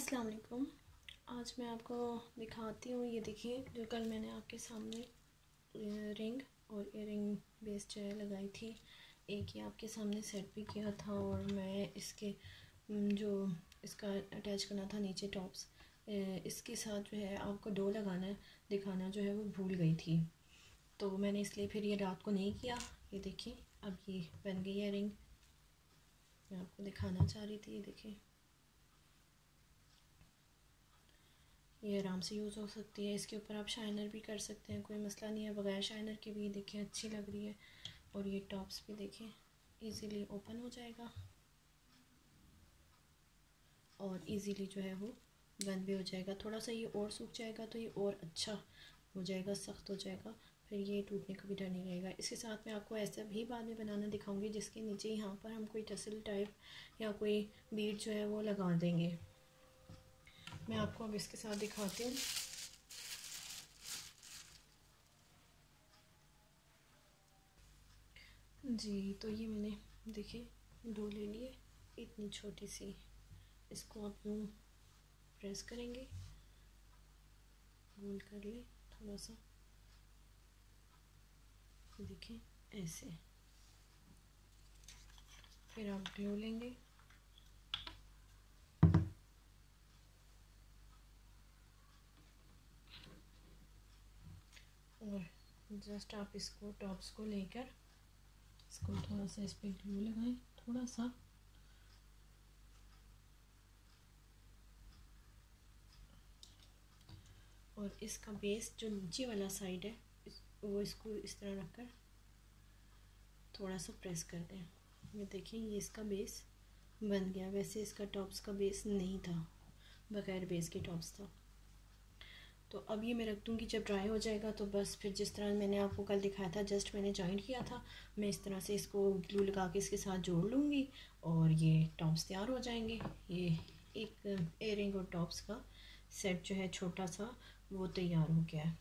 अस्सलाम वालेकुम आज मैं आपको दिखाती हूँ, ये देखिए, जो कल मैंने आपके सामने रिंग और इयरिंग बेस जो है लगाई थी, एक ही आपके सामने सेट भी किया था और मैं इसके जो इसका अटैच करना था नीचे टॉप्स इसके साथ जो है आपको डो लगाना, दिखाना जो है वो भूल गई थी। तो मैंने इसलिए फिर ये रात को नहीं किया। ये देखिए, अब ये बन गई है रिंग मैं आपको दिखाना चाह रही थी, ये देखिए। ये आराम से यूज़ हो सकती है। इसके ऊपर आप शाइनर भी कर सकते हैं, कोई मसला नहीं है। बगैर शाइनर के भी देखिए अच्छी लग रही है। और ये टॉप्स भी देखें, इजीली ओपन हो जाएगा। और इजीली जो है वो बंद भी हो जाएगा। थोड़ा सा ये और सूख जाएगा तो ये और अच्छा हो जाएगा, सख्त हो जाएगा। फिर ये टूटने का भी डर नहीं रहेगा। इसके साथ मैं आपको ऐसा भी बाद में बनाना दिखाऊँगी जिसके नीचे यहाँ पर हम कोई टसल टाइप या कोई बीट जो है वो लगा देंगे। मैं आपको अब इसके साथ दिखाती हूँ। जी तो ये मैंने, देखिए, दो ले लिए। इतनी छोटी सी। इसको आप यूँ प्रेस करेंगे। गोल कर ले, थोड़ा सा। देखिए, ऐसे। फिर आप ग्लू लेंगे और जस्ट आप इसको टॉप्स को लेकर इसको थोड़ा सा इस पर ग्लू लगाएँ, थोड़ा सा। और इसका बेस जो नीचे वाला साइड है वो इसको इस तरह रखकर थोड़ा सा प्रेस कर दें। ये देखिए ये इसका बेस बन गया। वैसे इसका टॉप्स का बेस नहीं था, बगैर बेस के टॉप्स था। तो अब ये मैं रख दूँगी, जब ड्राई हो जाएगा तो बस फिर जिस तरह मैंने आपको कल दिखाया था जस्ट मैंने जॉइंट किया था, मैं इस तरह से इसको ग्लू लगा के इसके साथ जोड़ लूँगी और ये टॉप्स तैयार हो जाएँगे। ये एक एयरिंग और टॉप्स का सेट जो है छोटा सा, वो तैयार हो गया है।